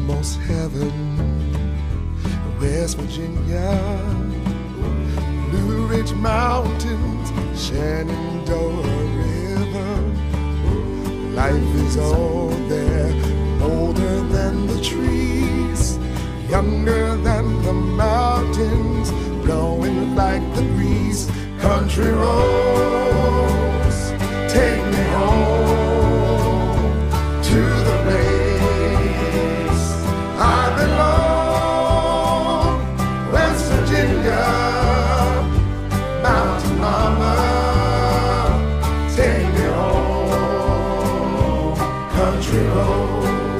almost heaven. West Virginia, Blue Ridge Mountains, Shenandoah River. Life is on there, older than the trees, younger than the mountains, blowing like the breeze. Country road mountain mama, take me home, country road.